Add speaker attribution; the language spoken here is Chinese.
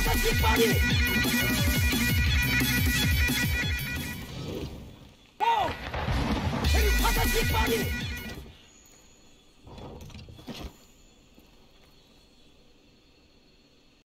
Speaker 1: 他的金巴力！哦，他的金巴力！